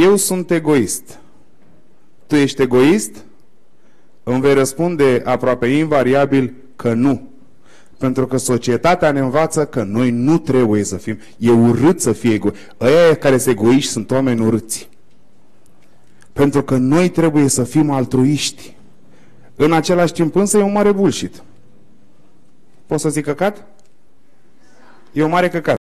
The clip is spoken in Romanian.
eu sunt egoist. Tu ești egoist? Îmi vei răspunde aproape invariabil că nu. Pentru că societatea ne învață că noi nu trebuie să fim. E urât să fie egoist. Ăia care sunt egoiști sunt oameni urâți. Pentru că noi trebuie să fim altruiști. În același timp însă e un mare bullshit. Poți să zic căcat? E o mare căcat.